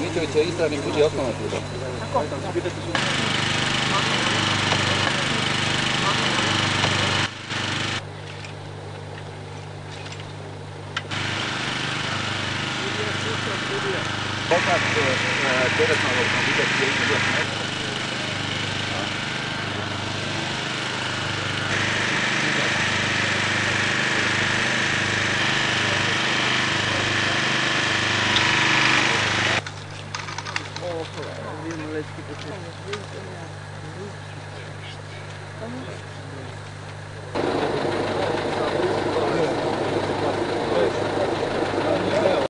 이쪽에 저기 사람이 무지 약간 왔습니다. Пока что, э, перед налогом, видать, я не знаю. Дві.